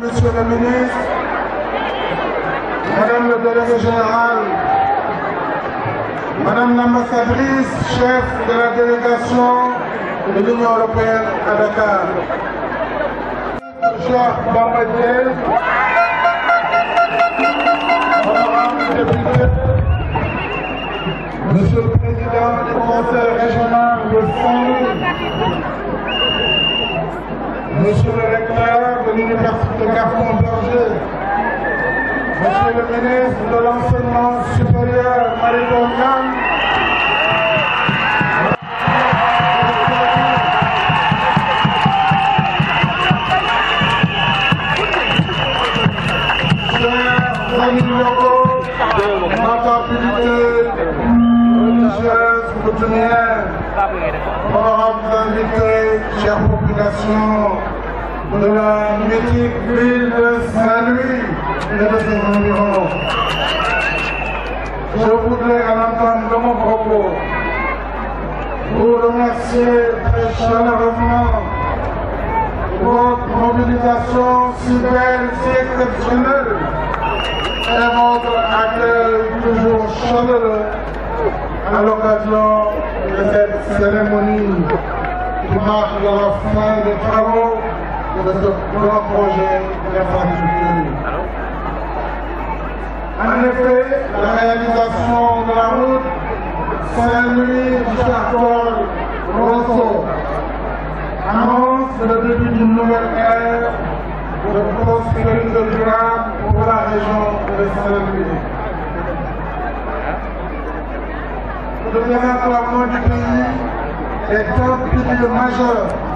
Monsieur le ministre, Madame le délégué général, Madame l'ambassadrice, chef de la délégation de l'Union européenne à Dakar, Cheikh Bambadier, député, Monsieur le Président du Conseil régional de Saint-Louis, Monsieur le recteur de l'Université Gaston Berger, Monsieur le ministre de l'Enseignement supérieur, Marie honorables invités, chère population de la mythique ville de Saint-Louis et de ses environs. Je voudrais, à l'entame de mon propos, vous remercier très chaleureusement votre mobilisation si belle, si exceptionnelle et votre accueil toujours chaleureux à l'occasion de cette cérémonie qui marque la fin des travaux de ce grand projet d'infrastructure. En effet, la réalisation de la route Saint-Louis Charcol Rosso annonce le début d'une nouvelle ère de prospérité durable pour la région de Saint-Louis. Le développement du pays est un pilier majeur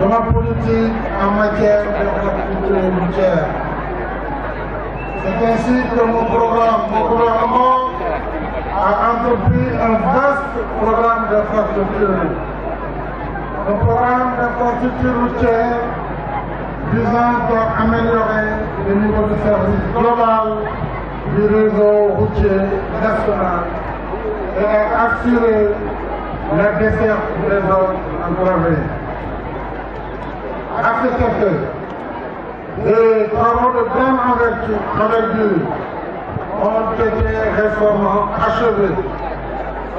de ma politique en matière d'infrastructure routière. C'est ainsi que mon programme, mon gouvernement a entrepris un vaste programme d'infrastructure. Un programme d'infrastructure routière visant à améliorer le niveau de service global du réseau routier national et à assurer la desserte des zones enclavées. Effet, des travaux de grande envergure ont été récemment achevés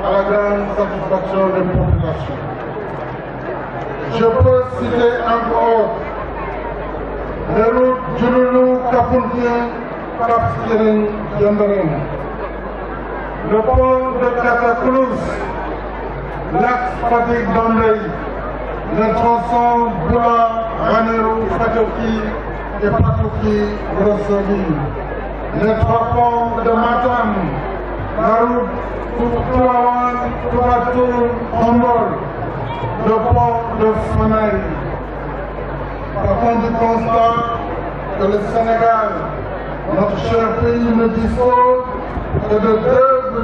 à la grande satisfaction des populations. Je peux citer encore les routes Djouloulou, Kapontien, Kapskirin, Djonderen, le pont de Katakoulos, l'axe Fatigue Bambay, le tronçon Boula, Ranero, Fatoki et Patoki, Rossoli, les trois ponts de Matam, la route Touawan, Touatou, Hombol, le pont de Fanaï. Partons du constat que le Sénégal, notre cher pays, ne dispose que de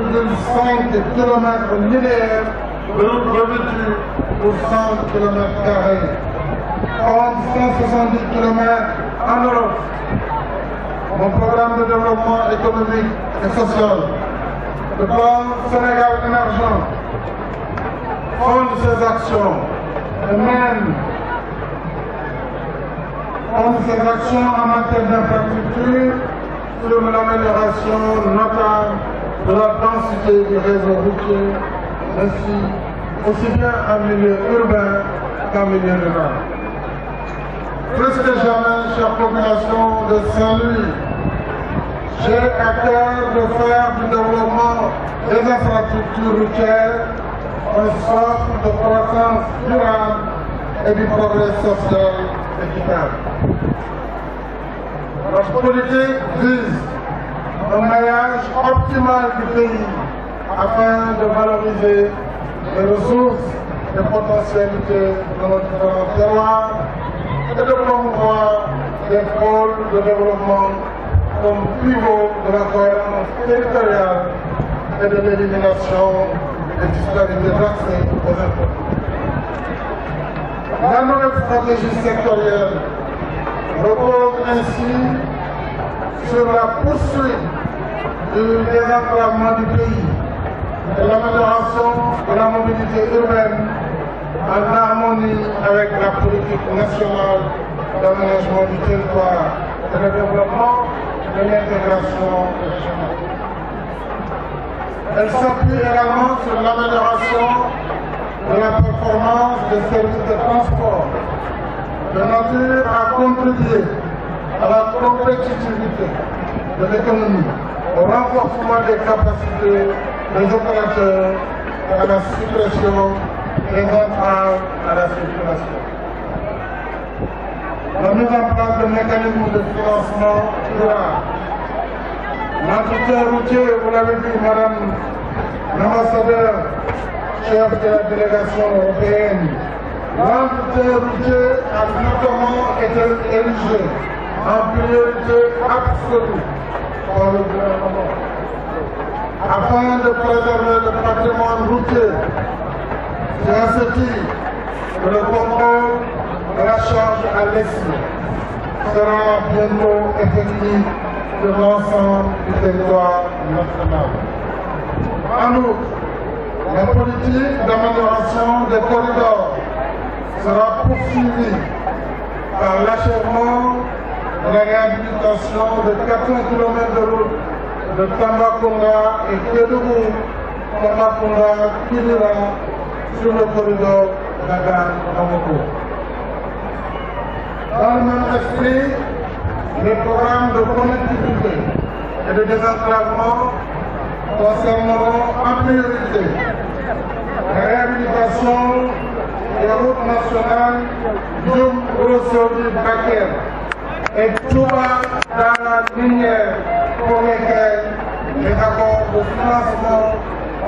2,5 km linéaires de route revêtue pour 100 km. 170 km en Europe. Mon programme de développement économique et social, le plan Sénégal émergent, fonde ses actions et mène fonde ses actions en matière d'infrastructure sur l'amélioration notable de la densité du réseau routier, ainsi aussi bien en milieu urbain qu'en milieu rural. Plus que jamais, chère population de Saint-Louis, j'ai à cœur de faire du développement des infrastructures routières une sorte de croissance durable et du progrès social équitable. Notre politique vise un maillage optimal du pays afin de valoriser les ressources et potentialités de notre différents de promouvoir des pôles de développement comme pivot de la cohérence territoriale et de l'élimination des disparités d'accès aux infrastructures. La nouvelle stratégie sectorielle repose ainsi sur la poursuite du désenclavement du pays et l'amélioration de la mobilité urbaine en harmonie avec la politique nationale d'aménagement du territoire et de développement de l'intégration régionale. Elle s'appuie également sur l'amélioration de la performance des services de transport, de nature à contribuer à la compétitivité de l'économie, au renforcement des capacités des opérateurs et à la suppression entraves à la circulation. La mise en place de mécanismes de financement durable. L'entretien routier, vous l'avez dit, Madame l'ambassadeur, chef de la délégation européenne, l'entretien routier a notamment été érigé en priorité absolue par le gouvernement afin de préserver le patrimoine routier. Titre que le contrôle de la charge à l'essai sera bientôt effectif de l'ensemble du territoire national. En outre, la politique d'amélioration des corridors sera poursuivie par l'achèvement de la réhabilitation de 400 km de route de Tambacounda et Kédougou, Tambacounda, Kidira, sur le corridor Dagan-Bamako. Dans le même esprit, les programmes de connectivité et de désenclavement concerneront en priorité la réhabilitation des routes nationales Djoum, Rossoli, Baker et Touba dans la lignée pour lesquelles les accords de financement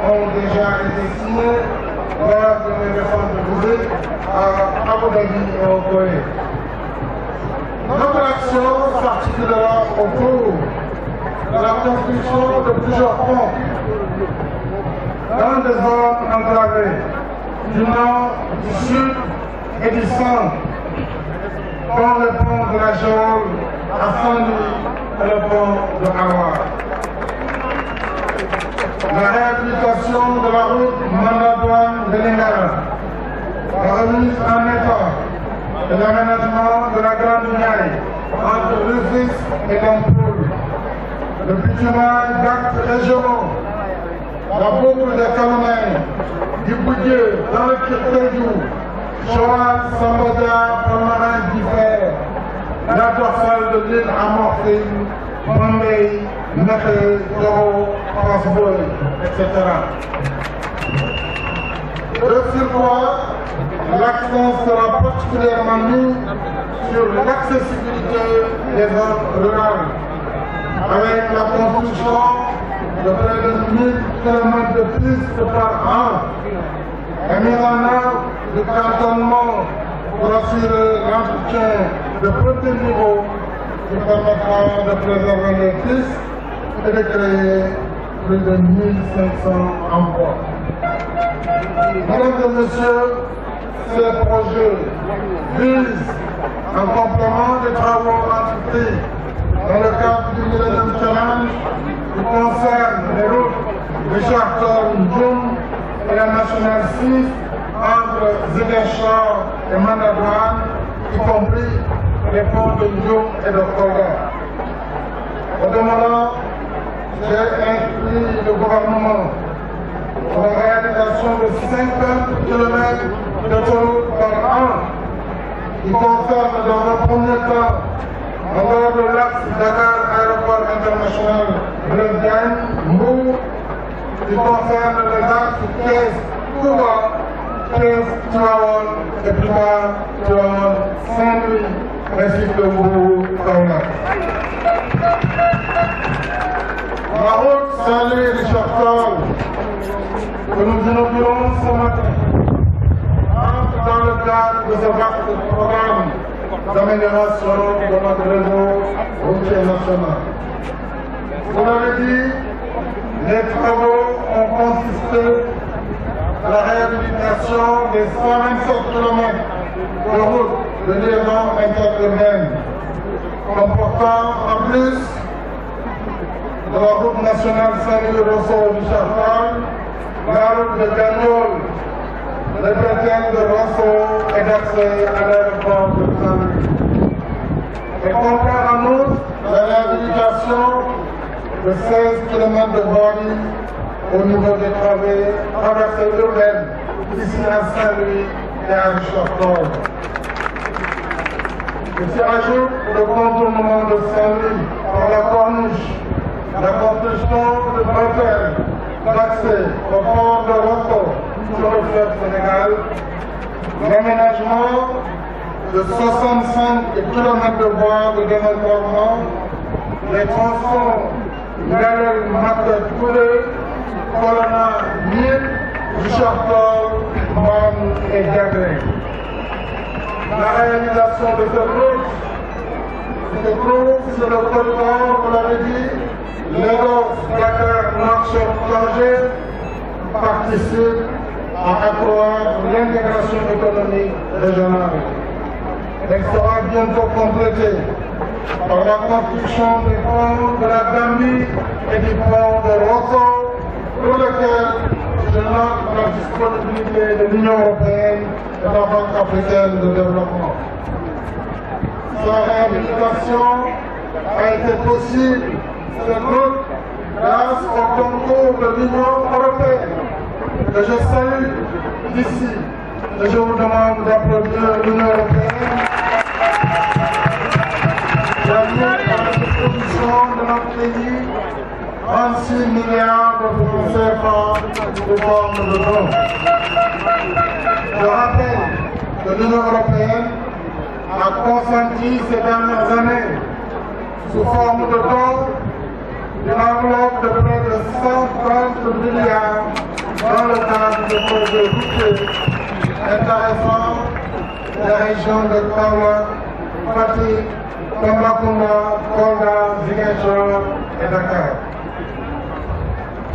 ont déjà été signés lors de mes récentes visites à Abu Dhabi et au Corée. Notre action s'articulera autour de la construction de plusieurs ponts dans des zones enclavées du nord, du sud et du centre, comme le pont de la Géole à Saint-Louis et le pont de Hawa. La réhabilitation de la route de la remise en état et l'aménagement de la Grande Niaï entre Rufus et Lampoul, le bitumage d'actes régionaux, la boucle de Kalomay, du Boudieu dans le Kirkejou, Joal, Sambodia, Palmarin, Differ, la dorsale de l'île Amorphine, Bombay, Nefé, Doro, Transboy, etc. De surcroît, l'accent sera particulièrement mis sur l'accessibilité des zones rurales, avec la construction de près de 1000 km de pistes par an, la mise en œuvre du cantonnement pour assurer l'entretien de premier niveau qui permettra de préserver les pistes et de créer plus de 1500 emplois. Mesdames et messieurs, ces projets visent, en complément des travaux entrepris dans le cadre du Millennium Challenge, qui concerne les routes de Charton-Djoum et la Nationale 6 entre Ziguinchor et Mandadouane, y compris les ponts de Djoum et de Koga. Au demandant, j'ai inclus le gouvernement pour la réalisation de 50 km d'autoroute par an, qui concerne dans un premier temps. En dehors de l'axe Dakar Aéroport International Blaise Diagne, Mbour, qui concerne les axes Thiès, Touba, Thiès, Tivaouane et plus tard Tivaouane, Saint-Louis, ainsi que Kaolack. La route Saint-Louis-Richard Toll, que nous inaugurons ce matin, le de ce vaste programme d'amélioration de notre réseau routier national. Vous l'avez dit, les travaux ont consisté à la réhabilitation des 127 km de route de liaison interurbaine, comportant en plus de la route nationale Saint-Louis-Rousseau du la route de Gagnol, les bretelles de Rousseau et d'accès à l'aéroport de Saint-Louis. et comprend en outre la réhabilitation de 16 km de voirie au niveau des travées traversées urbaines ici à Saint-Louis et à Richard-Paul. Il s'y ajoute le contournement de Saint-Louis par la corniche, la construction de bretelles d'accès au port de Rosso sur le fleuve Sénégal, l'aménagement de 65 km de voies de développement, les tronçons Galel Mata Touré, Colonna Mille, Richard Paul, Man et Diagré. La réalisation de cette route se trouve sur le corridor, vous l'avez dit, Lagos, Dakar, Nouakchott, Tanger participe à accroître l'intégration économique régionale. Elle sera bientôt complétée par la construction des ponts de la Gambie et du pont de Rosso, pour lequel je note la disponibilité de l'Union européenne et de la Banque africaine de développement. Sa réhabilitation a été possible, cette route, grâce au concours de l'Union européenne, que je salue ici. Et je vous demande d'applaudir l'Union européenne mis à la disposition de notre pays 26 milliards de francs CFA sous forme de dons. Je rappelle que l'Union européenne a consenti ces dernières années, sous forme de dons, une enveloppe de près de 130 milliards dans le cadre de projets routiers intéressants des régions de Kawa, Fatih, Tambacounda, Kolda, Ziguinchor et Dakar.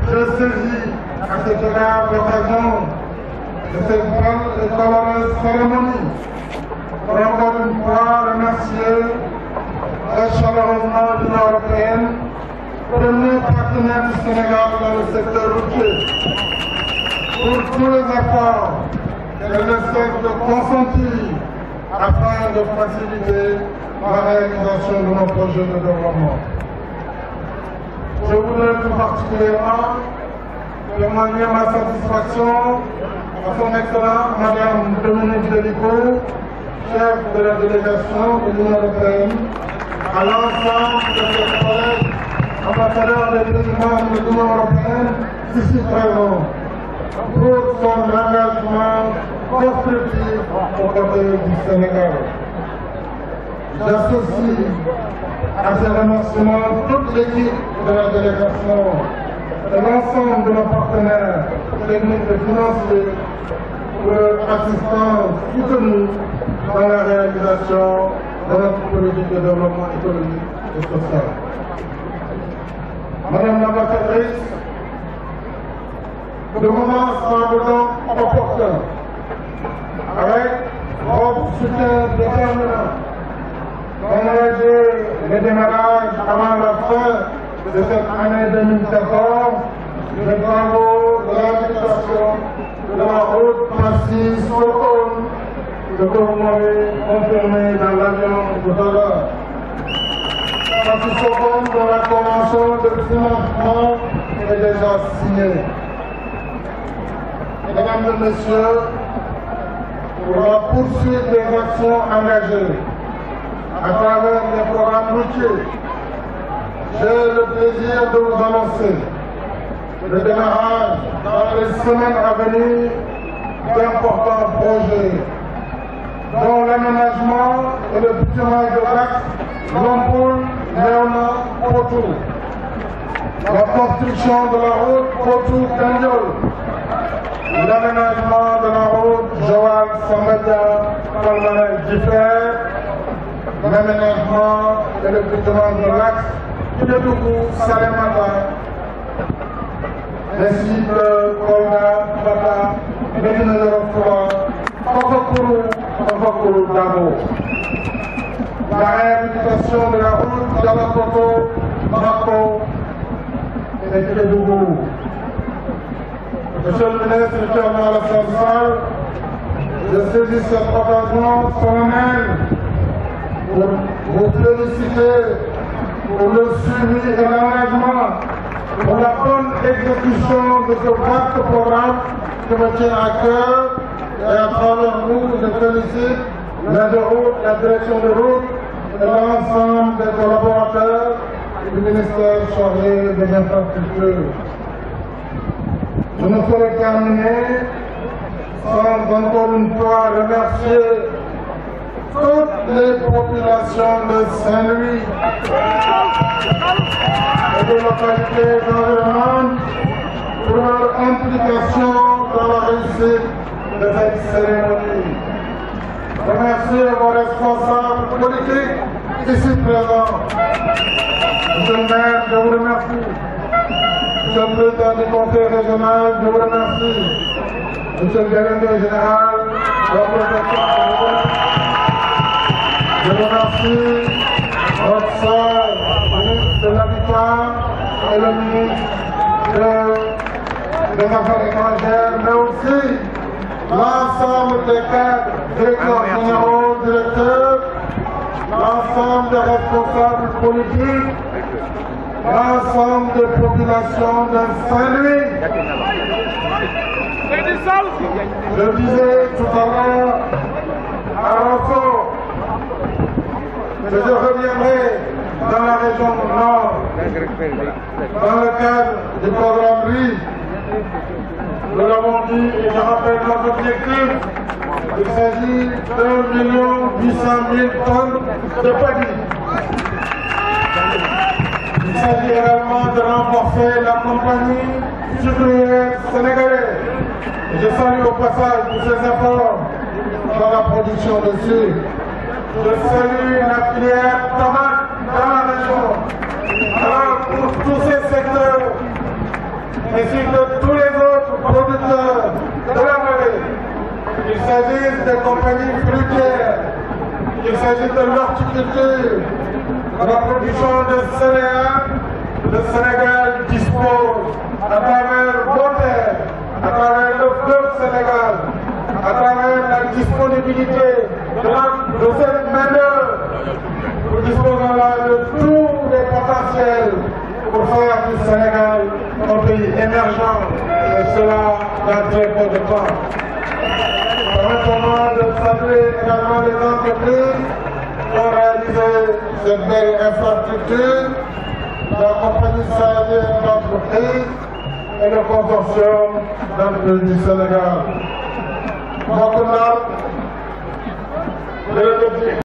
Je saisis à cet égard l'occasion de cette grande et chaleureuse cérémonie pour encore une fois remercier très chaleureusement l'Union européenne, premier partenaire du Sénégal dans le secteur routier, pour tous les efforts qu'elle ne cesse de consentir afin de faciliter la réalisation de nos projets de développement. Je voudrais tout particulièrement témoigner ma satisfaction à son Excellence Madame Dominique Delico, chef de la délégation de l'Union européenne, à l'ensemble de ses collègues ambassadeurs des membres de l'Union européenne ici présents pour son engagement constructif aux côtés du Sénégal. J'associe à ces remerciements toute l'équipe de la délégation et l'ensemble de nos partenaires techniques et financiers pour leur assistance soutenue dans la réalisation de notre politique de développement économique et social. Madame l'ambassadrice, le moment semble donc opportun, avec votre soutien déterminant, d'engager le démarrage avant la fin de cette année 2014 les travaux de de la route Passy Stockholm que vous m'avez confirmé dans l'avion tout à l'heure. Dont la convention de est déjà signée. Mesdames et Messieurs, pour la poursuite des actions engagées à travers les programmes routiers, j'ai le plaisir de vous annoncer le démarrage dans les semaines à venir d'importants projets dont l'aménagement et le bitumage de l'axe Lompoul, Léona, Potou. La construction de la route Potou-Kandiol. L'aménagement de la route Joal Sambadia Palmarès Diffère. L'aménagement et le de l'axe Kinedougou Salemata les cibles Kolda, Bata, Medina Yoro Kokokuru, Kokokuru Dabo. La réhabilitation de la route Yamakoto, Mako et Kédougou. Monsieur le ministre Chairman de la Centrale, je saisis cette occasion solennelle pour vous féliciter pour le suivi et l'engagement pour la bonne exécution de ce vaste programme qui me tient à cœur et à travers vous, je félicite la de route, la direction de route et l'ensemble des collaborateurs du ministère chargé des infrastructures. Je ne saurais terminer sans encore une fois remercier toutes les populations de Saint-Louis et de localités environnantes pour leur implication dans la réussite de cette cérémonie. Remercier vos responsables politiques ici présents. Monsieur le maire, je vous remercie. Monsieur le président du conseil régional, je vous remercie. Monsieur le directeur général, je remercie votre soeur, le ministre de l'Habitat et le ministre des Affaires étrangères, mais aussi l'ensemble des cadres, directeurs généraux, directeurs, l'ensemble des responsables politiques, l'ensemble des populations de Saint-Louis. Je disais tout à l'heure à Rosso que je reviendrai dans la région nord dans le cadre du programme RIS. Nous l'avons dit et je rappelle notre objectif. Il s'agit d'un million huit cent mille tonnes de paddy. Il s'agit également de renforcer la compagnie sucrière sénégalaise. Je salue au passage tous ces efforts dans la production de sucre. Je salue la filière tomate dans la région. Alors pour tous ces secteurs, ainsi que tous les autres producteurs de la vallée, il s'agisse des compagnies fruitières, il s'agit de l'horticulture, la production de céréales, le Sénégal dispose à travers vos terres, à travers le fleuve Sénégal, à travers la disponibilité de, la, de cette main-d'œuvre, nous disposons là de tous les potentiels pour faire du Sénégal un pays émergent, et cela dans très peu de temps. Permettez-moi de saluer également les entreprises ont réalisé cette belle infrastructure, la compagnie sahélienne d'entreprise et le consortium d'entreprises du Sénégal. naar jërëjëf